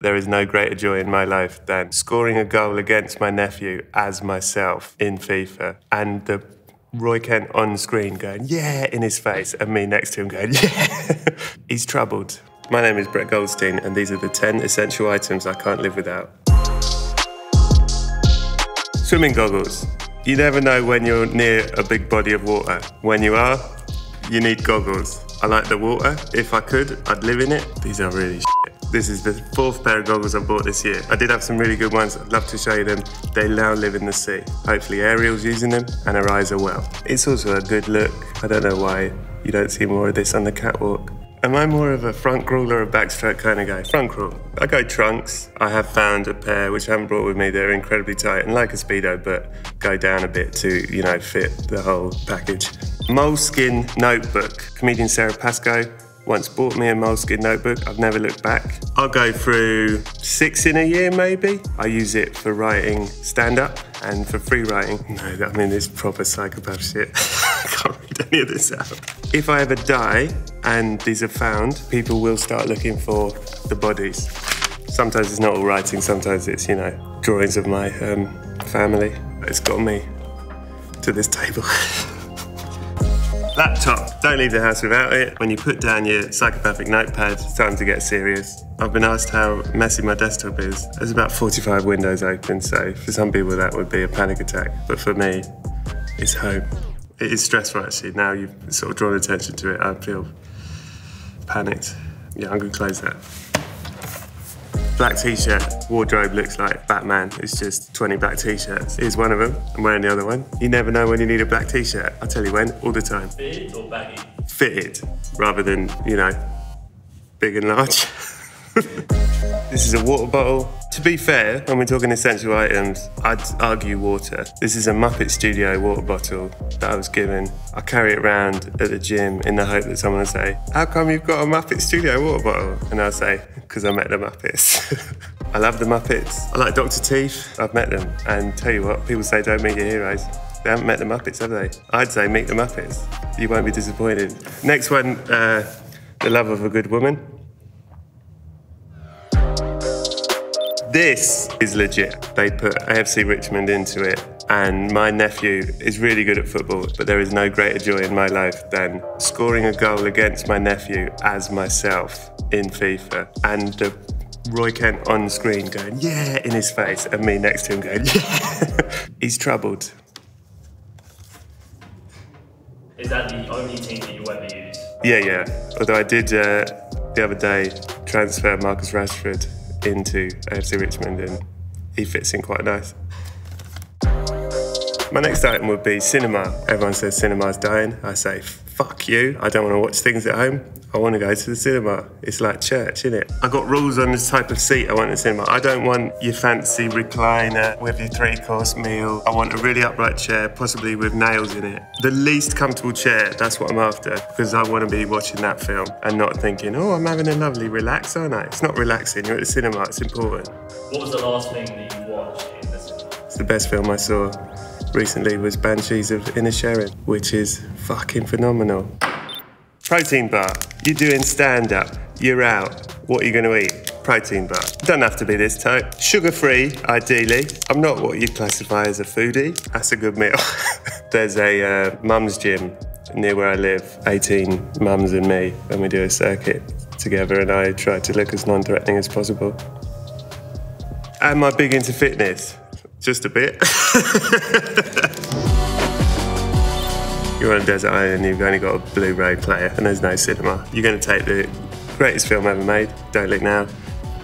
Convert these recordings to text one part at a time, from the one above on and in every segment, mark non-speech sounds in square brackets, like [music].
There is no greater joy in my life than scoring a goal against my nephew as myself in FIFA and the Roy Kent on screen going, yeah, in his face, and me next to him going, yeah. [laughs] He's troubled. My name is Brett Goldstein, and these are the 10 essential items I can't live without. Swimming goggles. You never know when you're near a big body of water. When you are, you need goggles. I like the water. If I could, I'd live in it. These are really. This is the fourth pair of goggles I bought this year. I did have some really good ones. I'd love to show you them. They now live in the sea. Hopefully Ariel's using them and her eyes are well. It's also a good look. I don't know why you don't see more of this on the catwalk. Am I more of a front crawl or a backstroke kind of guy? Front crawl. I go trunks. I have found a pair which I haven't brought with me. They're incredibly tight and like a Speedo, but go down a bit to, you know, fit the whole package. Moleskine notebook. Comedian Sara Pascoe once bought me a Moleskine notebook. I've never looked back. I'll go through six in a year, maybe. I use it for writing stand up and for free writing. No, I mean, this proper psychopath shit. I [laughs] can't read any of this out. If I ever die and these are found, people will start looking for the bodies. Sometimes it's not all writing, sometimes it's, you know, drawings of my um, family. It's got me to this table. [laughs] Laptop. Don't leave the house without it. When you put down your psychopathic notepad, it's time to get serious. I've been asked how messy my desktop is. There's about 45 windows open, so for some people that would be a panic attack. But for me, it's home. It is stressful actually. Now you've sort of drawn attention to it, I feel panicked. Yeah, I'm gonna close that. Black t-shirt. Wardrobe looks like Batman. It's just 20 black t-shirts. Here's one of them. I'm wearing the other one. You never know when you need a black t-shirt. I'll tell you when, all the time. Fitted or baggy? Fitted, rather than, you know, big and large. [laughs] this is a water bottle. To be fair, when we're talking essential items, I'd argue water. This is a Muppet Studio water bottle that I was given. I carry it around at the gym in the hope that someone will say, How come you've got a Muppet Studio water bottle? And I'll say, Because I met the Muppets. [laughs] I love the Muppets. I like Dr. Teeth. I've met them. And tell you what, people say don't meet your heroes. They haven't met the Muppets, have they? I'd say meet the Muppets. You won't be disappointed. Next one, uh, The Love of a Good Woman. This is legit. They put AFC Richmond into it, and my nephew is really good at football, but there is no greater joy in my life than scoring a goal against my nephew as myself in FIFA and the Roy Kent on screen going, yeah, in his face, and me next to him going, yeah. [laughs] He's troubled. Is that the only team that you ever use? Yeah, yeah. Although I did uh, the other day transfer Marcus Rashford into AFC Richmond and he fits in quite nice. My next item would be cinema. Everyone says cinema's dying. I say, you. I don't want to watch things at home. I want to go to the cinema. It's like church, isn't it? I got rules on the type of seat I want in the cinema. I don't want your fancy recliner with your three course meal. I want a really upright chair, possibly with nails in it. The least comfortable chair, that's what I'm after, because I want to be watching that film and not thinking, oh, I'm having a lovely relax, aren't I? It's not relaxing. You're at the cinema, it's important. What was the last thing that you watched in the cinema? It's the best film I saw recently was Banshees of Inisherin, which is fucking phenomenal. Protein bar. You're doing stand up. You're out. What are you going to eat? Protein bar. Doesn't have to be this type. Sugar free, ideally. I'm not what you'd classify as a foodie. That's a good meal. [laughs] There's a uh, mum's gym near where I live. 18 mums and me, and we do a circuit together, and I try to look as non threatening as possible. Am I big into fitness? Just a bit. [laughs] You're on a desert island, you've only got a Blu-ray player and there's no cinema. You're going to take the greatest film ever made, Don't Look Now,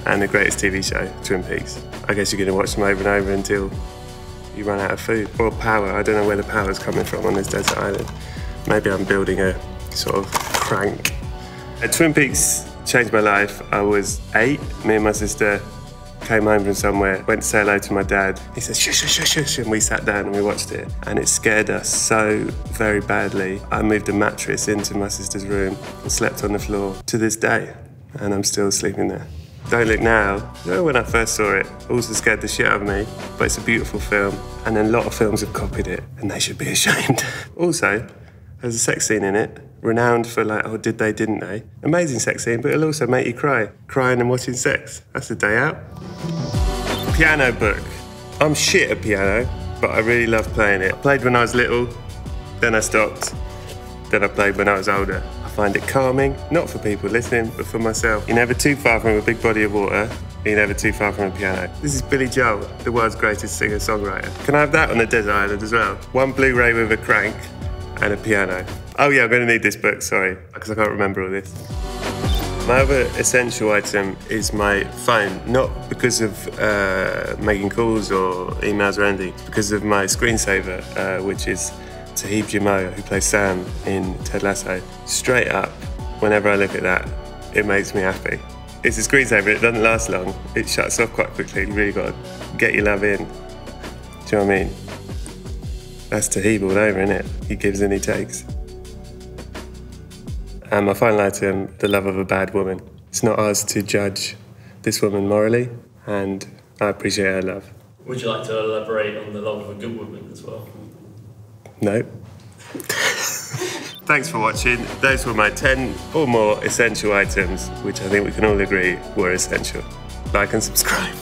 and the greatest TV show, Twin Peaks. I guess you're going to watch them over and over until you run out of food or power. I don't know where the power's coming from on this desert island. Maybe I'm building a sort of crank. Uh, Twin Peaks changed my life. I was eight. Me and my sister came home from somewhere, went to say hello to my dad. He said, shush, shush, shush, and we sat down and we watched it. And it scared us so very badly. I moved a mattress into my sister's room and slept on the floor to this day. And I'm still sleeping there. Don't Look Now, when I first saw it, also scared the shit out of me, but it's a beautiful film. And a lot of films have copied it, and they should be [laughs] ashamed. also, There's a sex scene in it, renowned for like, oh, did they, didn't they? Amazing sex scene, but it'll also make you cry. Crying and watching sex. That's a day out. Piano book. I'm shit at piano, but I really love playing it. I played when I was little, then I stopped. Then I played when I was older. I find it calming, not for people listening, but for myself. You're never too far from a big body of water. You're never too far from a piano. This is Billy Joel, the world's greatest singer-songwriter. Can I have that on a desert island as well? One Blu-ray with a crank and a piano. Oh yeah, I'm gonna need this book, sorry, because I can't remember all this. My other essential item is my phone, not because of uh, making calls or emails or anything, because of my screensaver, uh, which is Toheeb Jimoh, who plays Sam in Ted Lasso. Straight up, whenever I look at that, it makes me happy. It's a screensaver, it doesn't last long, it shuts off quite quickly, you really got to get your love in. Do you know what I mean? That's Toheeb all over, isn't it? He gives and he takes. And my final item, the love of a bad woman. It's not ours to judge this woman morally, and I appreciate her love. Would you like to elaborate on the love of a good woman as well? No. [laughs] Thanks for watching. Those were my 10 or more essential items, which I think we can all agree were essential. Like and subscribe.